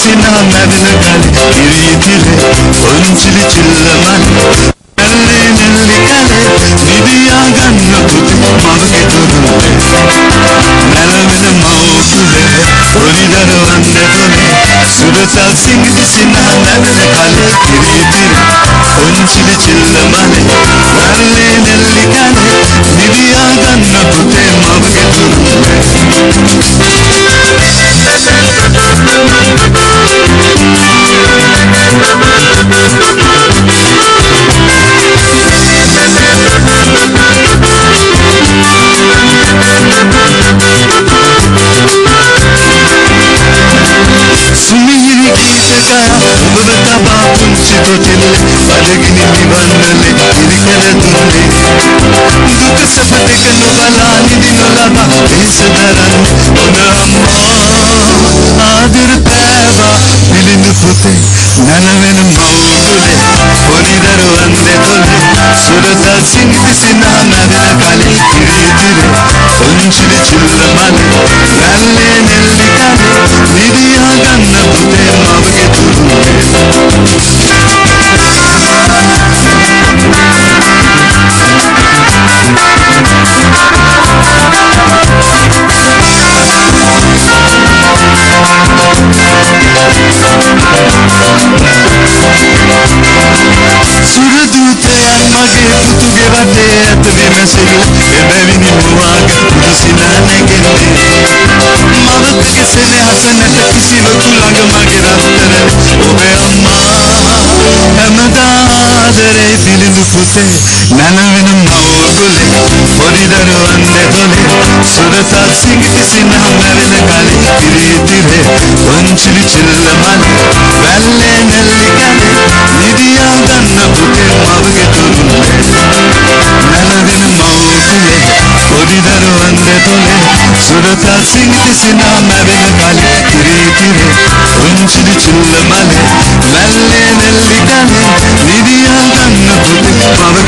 Sinan Adını Gali Bir yitile Onçili çilleman Nelli nelli kale Nidi yagan Nukuti Mavu kitudun Nelamini mavukule Oridaru ande tone Suru çal singdi Sinan Adını Gali Bir yitile Onçili çillemane കണ്ണുകളാൽ ഇതിനുള്ളത ഈശ്വരൻ ഒന്ന് അമ്മ ആതിർ തേവ ತಿಳಿದು ಕೂತೆ ನನವೆನು ಮೌದುಲೆ ಕೊನಿದರು ಅಂದೆ ತೊಲೆ ಸುರತಸಿ llévate a tu bien serio, bebe vinimuak, kudusinan egende. Mağdut kesene hasenete kisilu kulangıma girattere, ube amma, emdadere dilin ufute, nanavinin mağugule, oridaru anne dole, surat atsingitisi namlarine kalik piritire, onçili çilla, Surat sinti sina meriga kali tiri tiri Unchidi chillamale Lalle nellikale Nidiyal tannu puti Pavadu